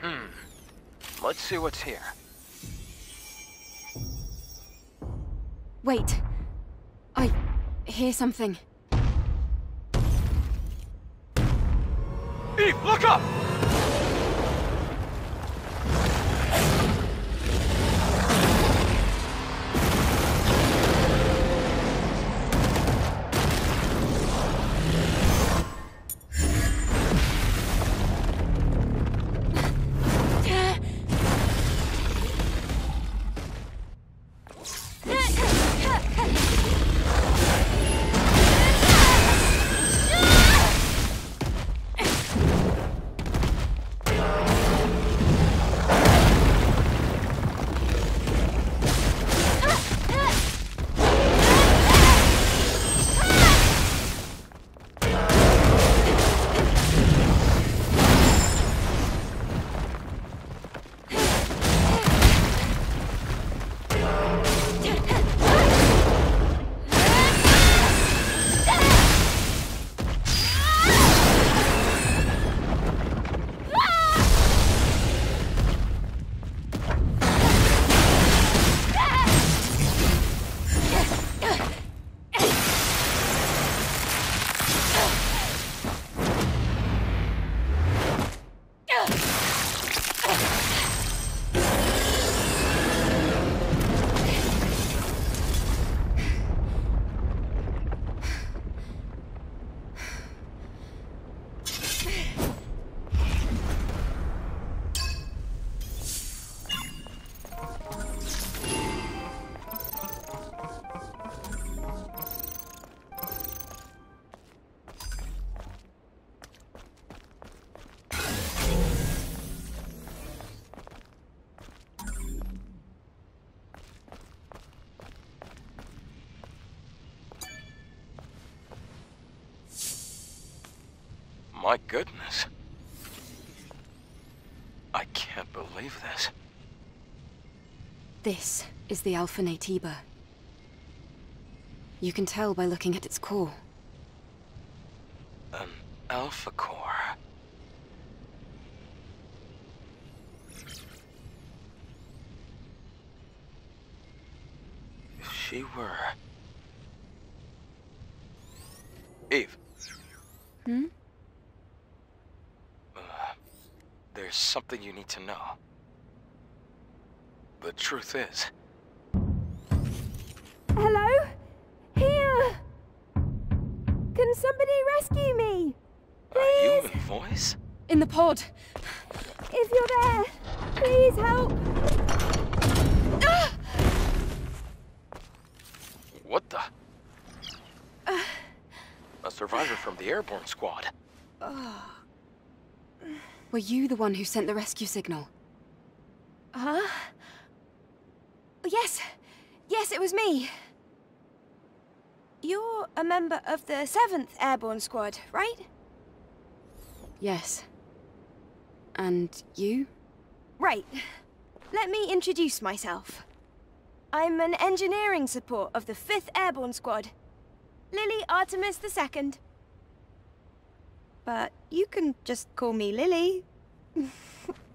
Hmm. Let's see what's here. Wait. I hear something. Eve, look up! My goodness. I can't believe this. This is the Alpha Naytiba. You can tell by looking at its core. An Alpha Core. If she were... Eve. Hmm? Uh, there's something you need to know. The truth is, Hello? Here! Can somebody rescue me? Please? a human voice? In the pod! If you're there, please help! What the? A survivor from the airborne squad. Ah. Were you the one who sent the rescue signal? Huh? Oh, yes. Yes, it was me. You're a member of the 7th Airborne Squad, right? Yes. And you? Right. Let me introduce myself. I'm an engineering support of the 5th Airborne Squad. Lily Artemis II. But you can just call me Lily.